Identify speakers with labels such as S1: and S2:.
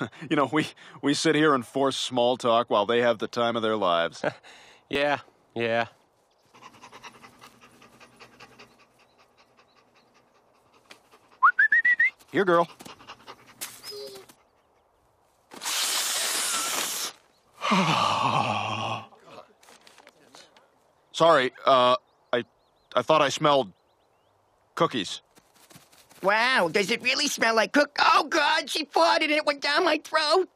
S1: You know, we, we sit here and force small talk while they have the time of their lives.
S2: Yeah, yeah.
S1: Here, girl. Sorry, uh, I, I thought I smelled cookies.
S3: Wow, does it really smell like cook? Oh, God, she farted and it went down my throat.